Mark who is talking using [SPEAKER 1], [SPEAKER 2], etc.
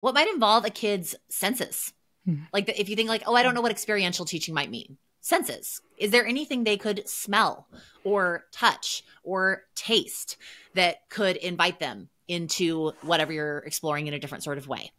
[SPEAKER 1] What might involve a kid's senses? Hmm. Like if you think like, oh, I don't know what experiential teaching might mean. Senses. Is there anything they could smell or touch or taste that could invite them into whatever you're exploring in a different sort of way?